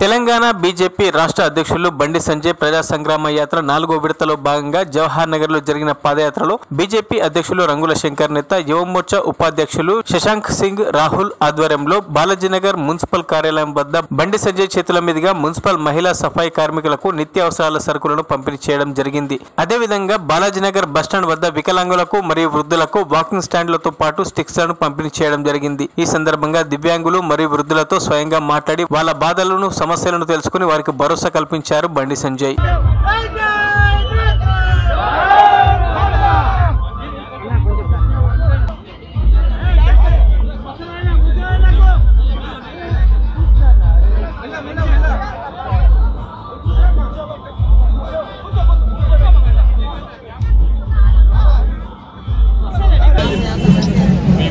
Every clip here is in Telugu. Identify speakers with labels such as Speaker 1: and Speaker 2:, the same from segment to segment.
Speaker 1: తెలంగాణ బీజేపీ రాష్ట్ర అధ్యక్షులు బండి సంజయ్ ప్రజా సంగ్రామ యాత్ర నాలుగో విడతలో భాగంగా జవహర్ నగర్లో జరిగిన పాదయాత్రలో బీజేపీ అధ్యక్షులు రంగుల శంకర్ నేత యువమోర్చా ఉపాధ్యక్షులు శశాంక్ సింగ్ రాహుల్ ఆధ్వర్యంలో బాలాజీనగర్ మున్సిపల్ కార్యాలయం వద్ద బండి సంజయ్ చేతుల మీదుగా మున్సిపల్ మహిళా సఫాయి కార్మికులకు నిత్యావసరాల సరుకులను పంపిణీ చేయడం జరిగింది. అదేవిధంగా బాలాజీనగర్ బస్టాండ్ వద్ద వికలాంగులకు మరియు వృద్ధులకు వాకింగ్ స్టాండ్లతో పాటు స్టిక్స్లను పంపిణీ చేయడం జరిగింది. ఈ సందర్భంగా దివ్యాంగులు మరియు వృద్ధులతో స్వయంగా మాట్లాడి వాళ్ళ బాధలను సమస్యలను తెలుసుకుని వారికి భరోసా కల్పించారు బండి సంజయ్.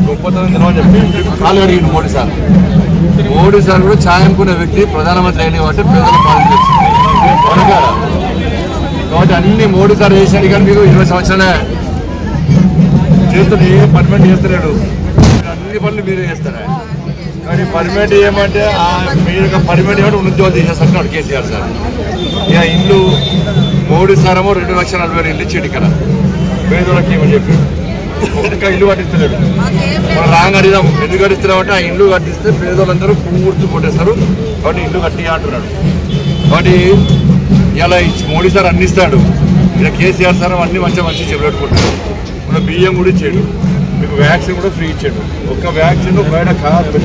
Speaker 2: గొప్పతనం తెలవని చెప్పి కాలు అడిగింది మోడీ సార్. మోడీ సార్ కూడా వ్యక్తి ప్రధానమంత్రి అయిన కాబట్టి ప్రజలకు పాలన చేస్తుంది. కాబట్టి అన్ని మోడీ సార్ చేశాడు కానీ మీకు ఇరవై సంవత్సరాలే చేస్తున్న ఏ పర్మనెంట్ చేస్తలేడు. అన్ని పనులు మీరే చేస్తారా? కానీ పర్మనెంట్ ఏమంటే మీరు పర్మనెంట్ ఏమంటే ఉద్యోగం తీసేస్తాడు కేసీఆర్ సార్. ఇక ఇల్లు మోడీ సారమో ఏమో రెండు లక్షల నలభై వేలు ఇల్లు ఇచ్చాడు ఇక్కడ. పేదోళ్ళకి ఏమని చెప్పాడు? ఇంకా ఇల్లు కట్టిస్తలేడు మనం రాంగ్ అడిగినాం ఎందుకు కట్టిస్తున్నాం అంటే ఆ ఇల్లు కట్టిస్తే పేదోళ్ళందరూ పూర్తి కొట్టేస్తారు. కాబట్టి ఇల్లు కట్టి అంటున్నాడు కాబట్టి ఇలా మోడీ సార్ అన్ని ఇస్తాడు ఇలా కేసీఆర్ సార్ అన్ని మంచిగా మంచిగా చెప్పబెట్టుకుంటాడు మన బియ్యం కూడా ఇచ్చాడు. మీకు వ్యాక్సిన్ కూడా ఫ్రీ ఇచ్చాడు. ఒక్క వ్యాక్సిన్ బయట కాదు